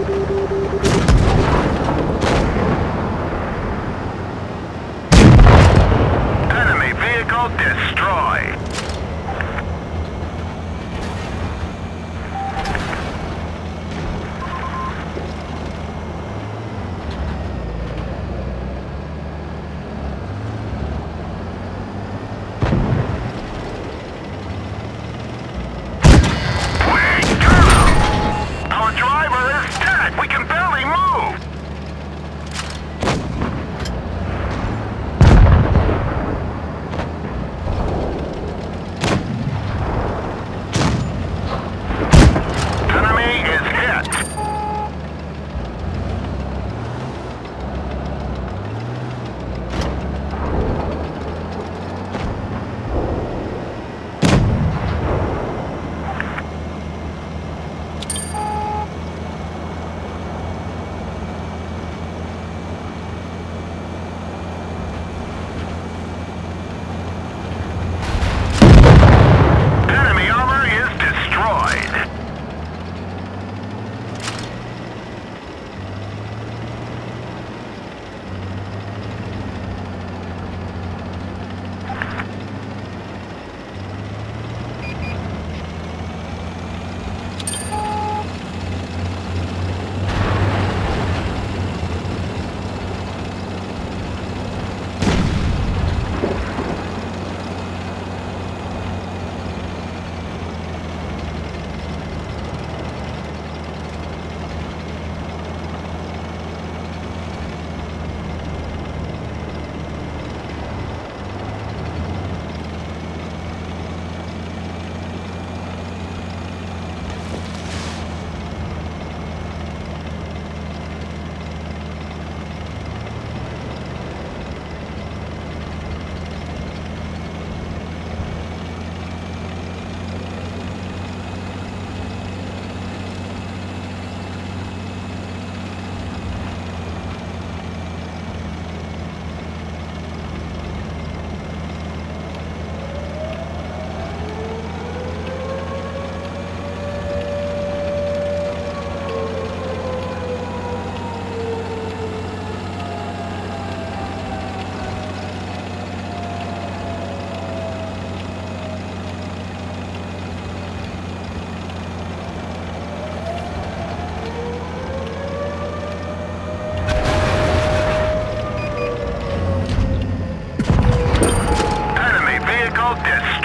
Enemy vehicle destroyed. focus.